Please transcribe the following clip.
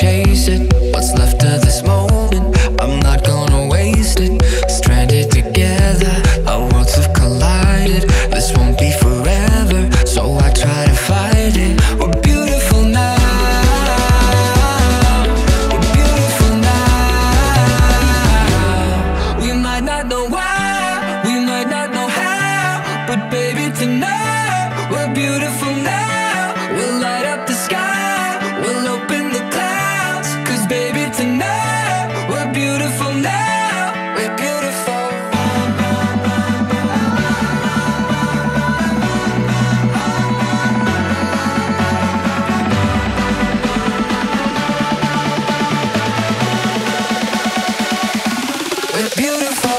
chase it. beautiful